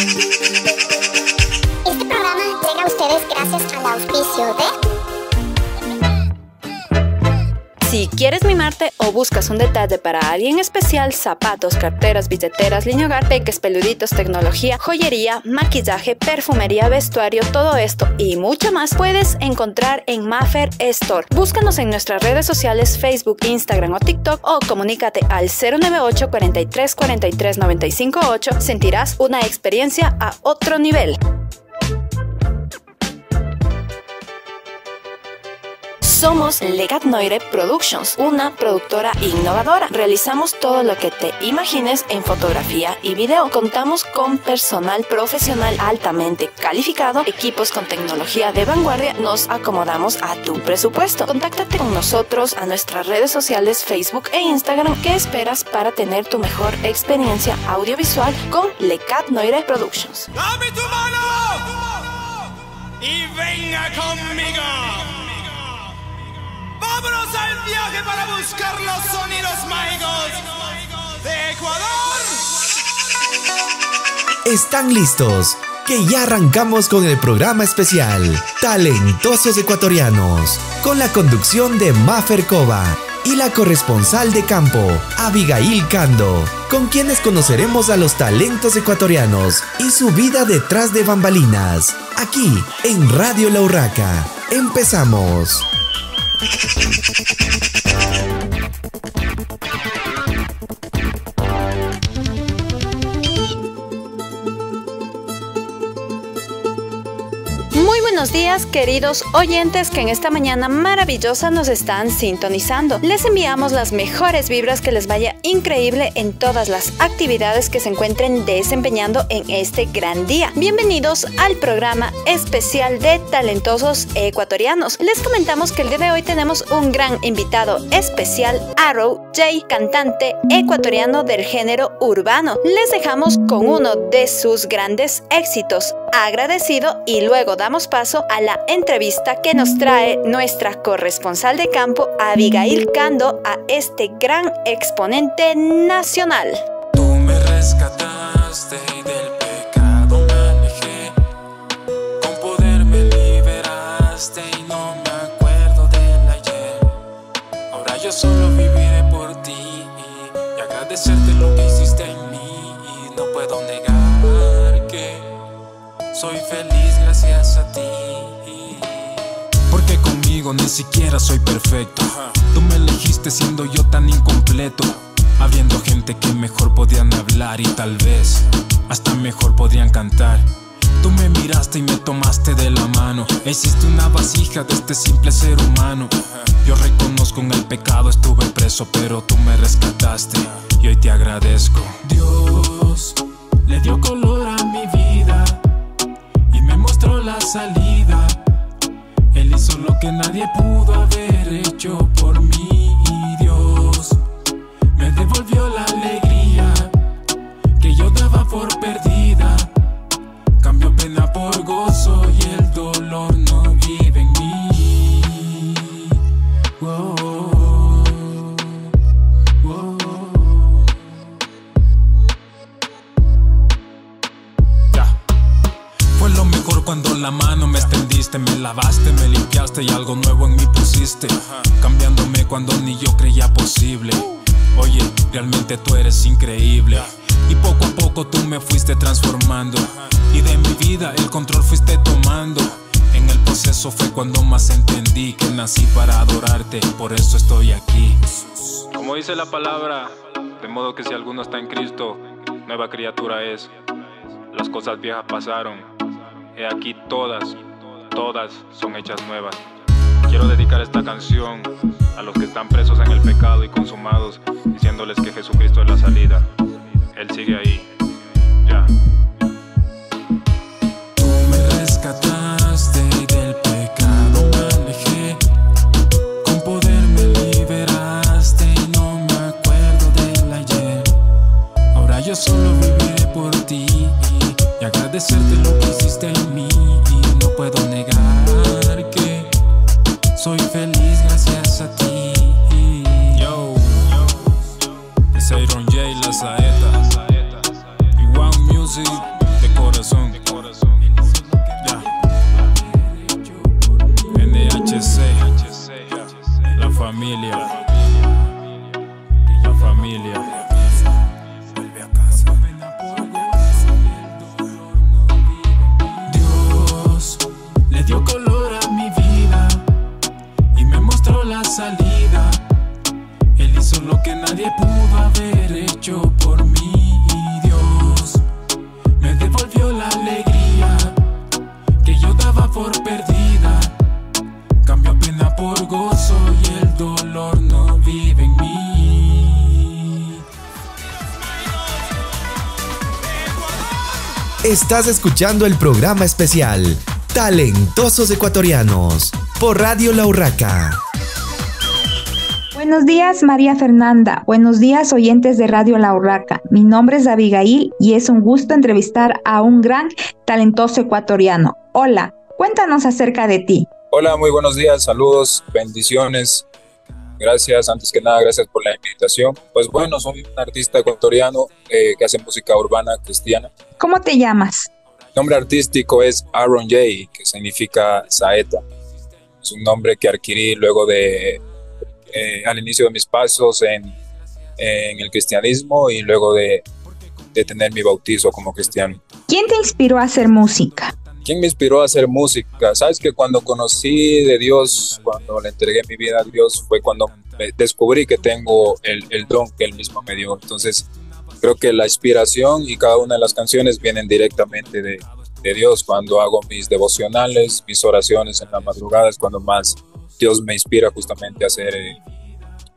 Este programa llega a ustedes gracias al auspicio de... Si quieres mimarte o buscas un detalle para alguien especial, zapatos, carteras, billeteras, línea hogar, peques, peluditos, tecnología, joyería, maquillaje, perfumería, vestuario, todo esto y mucho más puedes encontrar en Maffer Store. Búscanos en nuestras redes sociales Facebook, Instagram o TikTok o comunícate al 098 43 43 958. Sentirás una experiencia a otro nivel. Somos Legat Noire Productions, una productora innovadora. Realizamos todo lo que te imagines en fotografía y video. Contamos con personal profesional altamente calificado, equipos con tecnología de vanguardia. Nos acomodamos a tu presupuesto. Contáctate con nosotros a nuestras redes sociales Facebook e Instagram. ¿Qué esperas para tener tu mejor experiencia audiovisual con Legat Noire Productions? ¡Dame tu mano! Y venga conmigo. Vámonos al viaje para buscar los sonidos mágicos de Ecuador. ¿Están listos? Que ya arrancamos con el programa especial Talentosos Ecuatorianos, con la conducción de Mafer Cova y la corresponsal de campo, Abigail Cando, con quienes conoceremos a los talentos ecuatorianos y su vida detrás de bambalinas, aquí en Radio La Urraca. Empezamos. どこかで。Buenos días, queridos oyentes que en esta mañana maravillosa nos están sintonizando. Les enviamos las mejores vibras que les vaya increíble en todas las actividades que se encuentren desempeñando en este gran día. Bienvenidos al programa especial de talentosos ecuatorianos. Les comentamos que el día de hoy tenemos un gran invitado especial, Arrow J, cantante ecuatoriano del género urbano. Les dejamos con uno de sus grandes éxitos, agradecido y luego damos paso a la entrevista que nos trae nuestra corresponsal de campo Abigail Cando a este gran exponente nacional. Tú me rescataste y del pecado me alejé. Con poder me liberaste y no me acuerdo del ayer. Ahora yo solo viviré por ti y agradecerte lo que hiciste en mí. Y no puedo negar soy feliz gracias a ti. Porque conmigo ni siquiera soy perfecto. Tú me elegiste siendo yo tan incompleto. Habiendo gente que mejor podían hablar y tal vez hasta mejor podrían cantar. Tú me miraste y me tomaste de la mano. Hiciste una vasija de este simple ser humano. Yo reconozco en el pecado estuve preso, pero tú me rescataste y hoy te agradezco. Dios le dio color la salida. Él hizo lo que nadie pudo haber hecho por mí. Y Dios me devolvió la alegría que yo daba por perdida. La mano me extendiste, me lavaste, me limpiaste y algo nuevo en mí pusiste, cambiándome cuando ni yo creía posible. Oye, realmente tú eres increíble. Y poco a poco tú me fuiste transformando. Y de mi vida el control fuiste tomando. En el proceso fue cuando más entendí que nací para adorarte. Por eso estoy aquí. Como dice la palabra, de modo que si alguno está en Cristo, nueva criatura es. Las cosas viejas pasaron, aquí todas, todas son hechas nuevas. Quiero dedicar esta canción a los que están presos en el pecado y consumados, diciéndoles que Jesucristo es la salida. Él sigue ahí. Ya. Tú me rescataste del pecado me alejé. Con poder me liberaste y no me acuerdo del ayer. Ahora yo solo viviré por ti y agradecerte lo que hiciste en mí. Y no puedo negar que soy feliz Estás escuchando el programa especial Talentosos Ecuatorianos por Radio La Urraca. Buenos días, María Fernanda. Buenos días, oyentes de Radio La Urraca. Mi nombre es Abigail y es un gusto entrevistar a un gran talentoso ecuatoriano. Hola, cuéntanos acerca de ti. Hola, muy buenos días, saludos, bendiciones. Gracias, antes que nada, gracias por la invitación. Pues bueno, soy un artista ecuatoriano eh, que hace música urbana cristiana. ¿Cómo te llamas? Mi nombre artístico es Aaron J, que significa saeta. Es un nombre que adquirí luego de, eh, al inicio de mis pasos en, en el cristianismo y luego de, de tener mi bautizo como cristiano. ¿Quién te inspiró a hacer música? ¿Quién me inspiró a hacer música? Sabes que cuando conocí de Dios, cuando le entregué mi vida a Dios, fue cuando descubrí que tengo el, el don que Él mismo me dio. Entonces, creo que la inspiración y cada una de las canciones vienen directamente de, de Dios. Cuando hago mis devocionales, mis oraciones en la madrugada, es cuando más Dios me inspira justamente a hacer eh,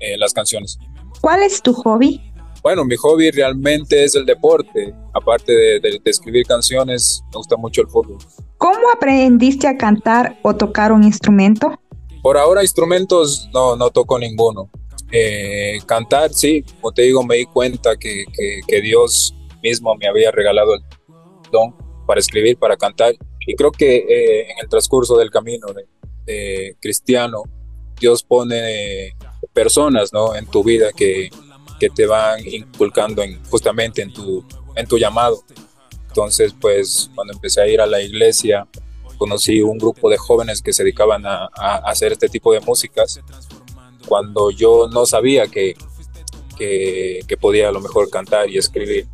eh, las canciones. ¿Cuál es tu hobby? Bueno, mi hobby realmente es el deporte. Aparte de, de, de, escribir canciones, me gusta mucho el fútbol. ¿Cómo aprendiste a cantar o tocar un instrumento? Por ahora instrumentos no, no toco ninguno. Eh, cantar, sí, como te digo, me di cuenta que, que, que, Dios mismo me había regalado el don para escribir, para cantar. Y creo que eh, en el transcurso del camino de, de cristiano, Dios pone personas ¿no? en tu vida que, que te van inculcando en, justamente en tu, en tu llamado. Entonces, pues cuando empecé a ir a la iglesia, conocí un grupo de jóvenes que se dedicaban a, a hacer este tipo de músicas, cuando yo no sabía que, que, que, podía a lo mejor cantar y escribir.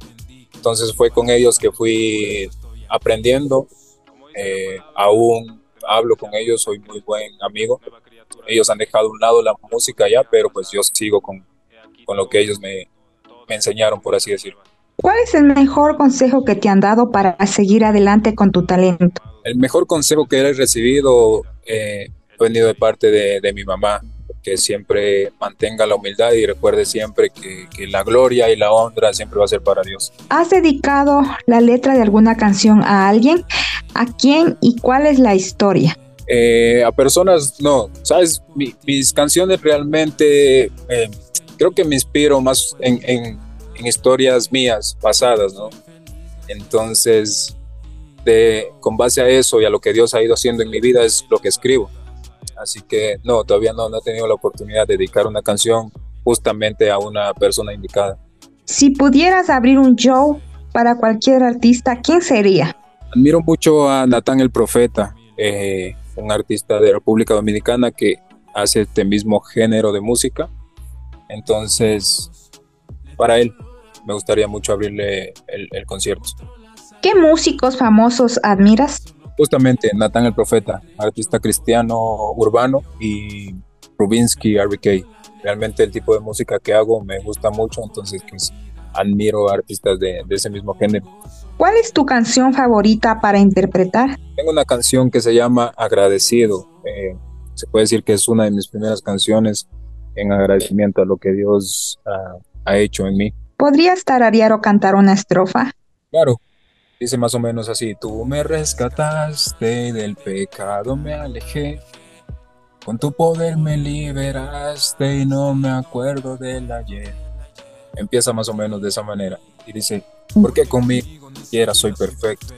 Entonces fue con ellos que fui aprendiendo, eh, aún hablo con ellos, soy muy buen amigo. Ellos han dejado a un lado la música ya, pero pues yo sigo con, con lo que ellos me, me enseñaron, por así decirlo. ¿Cuál es el mejor consejo que te han dado para seguir adelante con tu talento? El mejor consejo que he recibido eh, ha venido de parte de, de, mi mamá, que siempre mantenga la humildad y recuerde siempre que, que, la gloria y la honra siempre va a ser para Dios. ¿Has dedicado la letra de alguna canción a alguien? ¿A quién y cuál es la historia? Eh, a personas, no, sabes, Mi, mis canciones realmente eh, creo que me inspiro más en, en, en, historias mías pasadas, ¿no? Entonces, de, con base a eso y a lo que Dios ha ido haciendo en mi vida es lo que escribo. Así que no, todavía no, no he tenido la oportunidad de dedicar una canción justamente a una persona indicada. Si pudieras abrir un show para cualquier artista, ¿quién sería? Admiro mucho a Natán el Profeta, eh, un artista de República Dominicana que hace este mismo género de música entonces, para él me gustaría mucho abrirle el, el concierto. ¿Qué músicos famosos admiras? Justamente Natán el Profeta, artista cristiano urbano, y Rubinsky RBK. Realmente el tipo de música que hago me gusta mucho, entonces pues, admiro a artistas de, de, ese mismo género. ¿Cuál es tu canción favorita para interpretar? Tengo una canción que se llama Agradecido. Eh, se puede decir que es una de mis primeras canciones en agradecimiento a lo que Dios uh, ha hecho en mí. ¿Podrías tararear o cantar una estrofa? Claro, dice más o menos así, tú me rescataste del pecado, me alejé, con tu poder me liberaste y no me acuerdo del ayer. Empieza más o menos de esa manera y dice, ¿por qué conmigo quiera soy perfecto?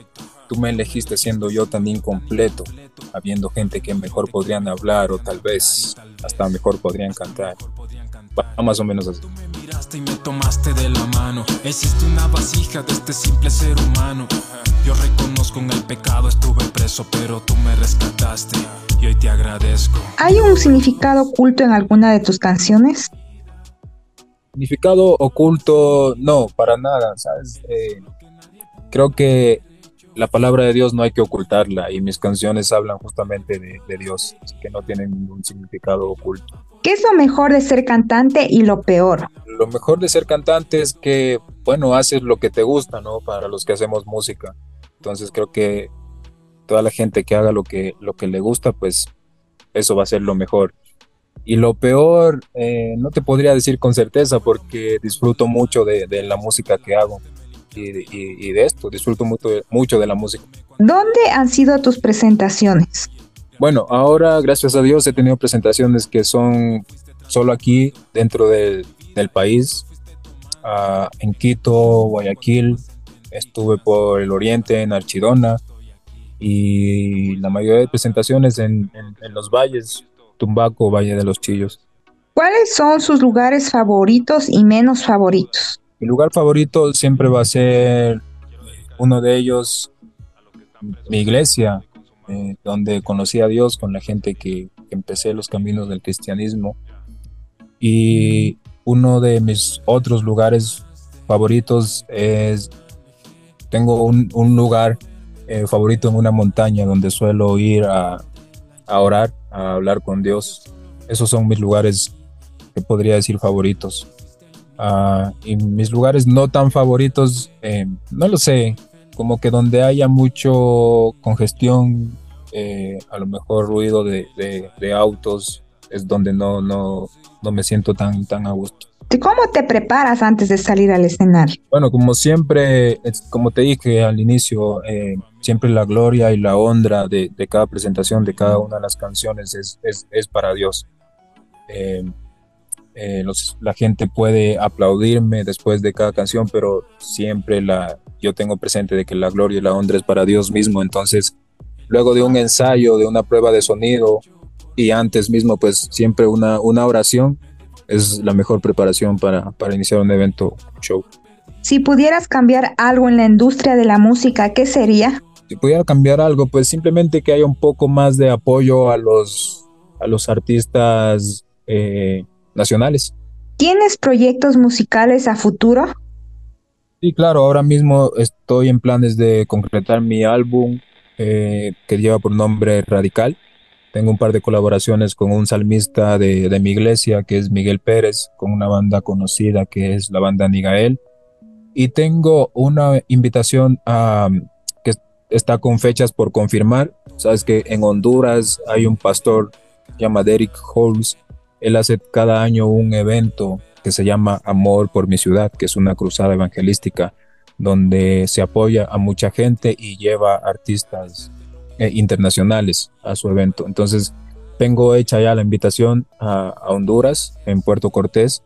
Tú me elegiste siendo yo tan incompleto, habiendo gente que mejor podrían hablar o tal vez hasta mejor podrían cantar. Va más o menos así. me miraste y me tomaste de la mano. Existe una vasija de este simple ser humano. Yo reconozco en el pecado estuve preso, pero tú me rescataste y hoy te agradezco. ¿Hay un significado oculto en alguna de tus canciones? Significado oculto, no, para nada, ¿sabes? Eh, creo que la palabra de Dios no hay que ocultarla y mis canciones hablan justamente de, de, Dios, así que no tienen ningún significado oculto. ¿Qué es lo mejor de ser cantante y lo peor? Lo mejor de ser cantante es que, bueno, haces lo que te gusta, ¿no? Para los que hacemos música. Entonces creo que toda la gente que haga lo que, lo que le gusta, pues eso va a ser lo mejor. Y lo peor, eh, no te podría decir con certeza porque disfruto mucho de, de la música que hago y, y de esto, disfruto mucho, mucho de la música. ¿Dónde han sido tus presentaciones? Bueno, ahora gracias a Dios he tenido presentaciones que son solo aquí dentro del, del país, uh, en Quito, Guayaquil, estuve por el oriente, en Archidona, y la mayoría de presentaciones en, en, en los valles, Tumbaco, Valle de los Chillos. ¿Cuáles son sus lugares favoritos y menos favoritos? Mi lugar favorito siempre va a ser uno de ellos, mi iglesia, eh, donde conocí a Dios con la gente que, empecé los caminos del cristianismo. Y uno de mis otros lugares favoritos es, tengo un, lugar eh, favorito en una montaña donde suelo ir a orar, a hablar con Dios. Esos son mis lugares que podría decir favoritos. Uh, y mis lugares no tan favoritos, eh, no lo sé, como que donde haya mucho congestión, eh, a lo mejor ruido de, de, de, autos, es donde no, no, no me siento tan, tan a gusto. ¿Cómo te preparas antes de salir al escenario? Bueno, como siempre, como te dije al inicio, eh, siempre la gloria y la honra de, de, cada presentación, de cada una de las canciones es, es, es para Dios. Eh, eh, los, la gente puede aplaudirme después de cada canción, pero siempre la, yo tengo presente de que la gloria y la honra es para Dios mismo. Entonces, luego de un ensayo, de una prueba de sonido y antes mismo, pues siempre una, una oración es la mejor preparación para, para iniciar un evento, show. Si pudieras cambiar algo en la industria de la música, ¿qué sería? Si pudiera cambiar algo, pues simplemente que haya un poco más de apoyo a los, a los artistas eh, nacionales. ¿Tienes proyectos musicales a futuro? Sí, claro, ahora mismo estoy en planes de concretar mi álbum eh, que lleva por nombre Radical. Tengo un par de colaboraciones con un salmista de, de, mi iglesia, que es Miguel Pérez, con una banda conocida que es la banda Nigael. Y tengo una invitación a, que está con fechas por confirmar. Sabes que en Honduras hay un pastor llamado Derek Holmes. Él hace cada año un evento que se llama Amor por mi ciudad, que es una cruzada evangelística donde se apoya a mucha gente y lleva artistas eh, internacionales a su evento. Entonces, tengo hecha ya la invitación a, Honduras, en Puerto Cortés.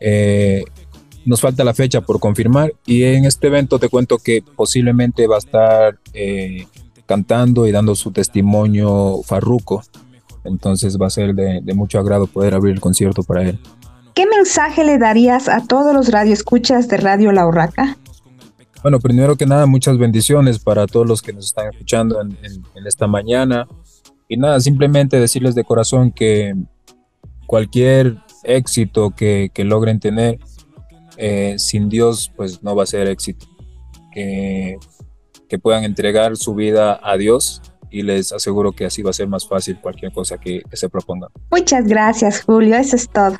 Eh, nos falta la fecha por confirmar y en este evento te cuento que posiblemente va a estar eh, cantando y dando su testimonio Farruco. Entonces va a ser de, de mucho agrado poder abrir el concierto para él. ¿Qué mensaje le darías a todos los radioescuchas de Radio La Urraca? Bueno, primero que nada, muchas bendiciones para todos los que nos están escuchando en, en, en, esta mañana. Y nada, simplemente decirles de corazón que cualquier éxito que, que logren tener, eh, sin Dios, pues no va a ser éxito. Que, que, puedan entregar su vida a Dios y les aseguro que así va a ser más fácil cualquier cosa que, que se proponga. Muchas gracias, Julio. Eso es todo.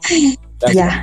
Gracias, ya.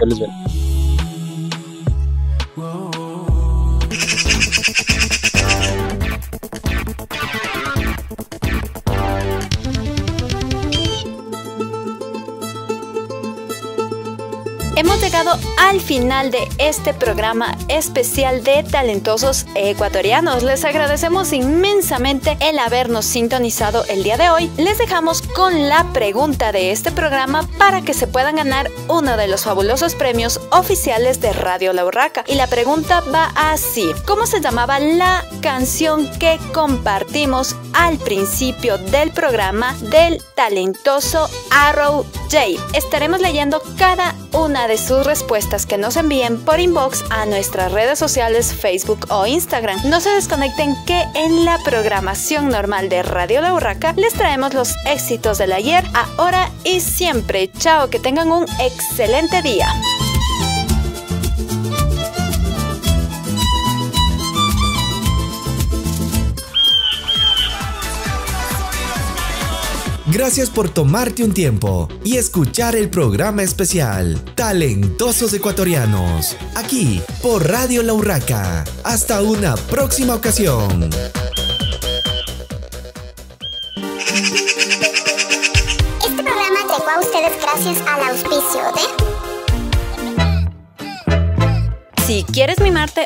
Hemos llegado al final de este programa especial de talentosos ecuatorianos. Les agradecemos inmensamente el habernos sintonizado el día de hoy. Les dejamos con la pregunta de este programa para que se puedan ganar uno de los fabulosos premios oficiales de Radio La Urraca. Y la pregunta va así. ¿Cómo se llamaba la canción que compartimos al principio del programa del talentoso Arrow J? Estaremos leyendo cada una de sus respuestas que nos envíen por inbox a nuestras redes sociales Facebook o Instagram. No se desconecten que en la programación normal de Radio La Urraca les traemos los éxitos del ayer, ahora y siempre. Chao, que tengan un excelente día. Gracias por tomarte un tiempo y escuchar el programa especial Talentosos Ecuatorianos, aquí por Radio La Urraca. Hasta una próxima ocasión.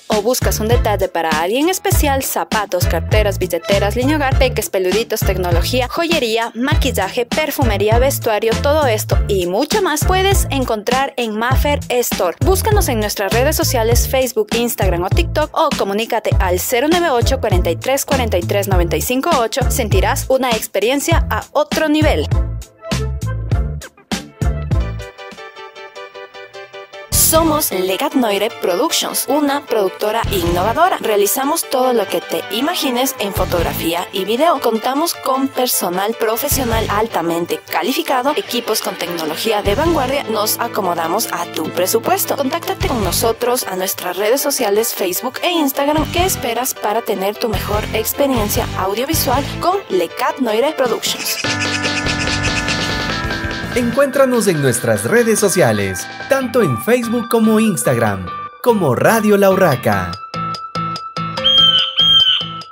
O buscas un detalle para alguien especial, zapatos, carteras, billeteras, línea hogar, peques, peluditos, tecnología, joyería, maquillaje, perfumería, vestuario, todo esto y mucho más puedes encontrar en Maffer Store. Búscanos en nuestras redes sociales Facebook, Instagram o TikTok o comunícate al 098 43 43 958. Sentirás una experiencia a otro nivel. Somos Legat Noire Productions, una productora innovadora. Realizamos todo lo que te imagines en fotografía y video. Contamos con personal profesional altamente calificado, equipos con tecnología de vanguardia. Nos acomodamos a tu presupuesto. Contáctate con nosotros a nuestras redes sociales Facebook e Instagram. ¿Qué esperas para tener tu mejor experiencia audiovisual con Legat Noire Productions? Encuéntranos en nuestras redes sociales, tanto en Facebook como Instagram, como Radio La Urraca.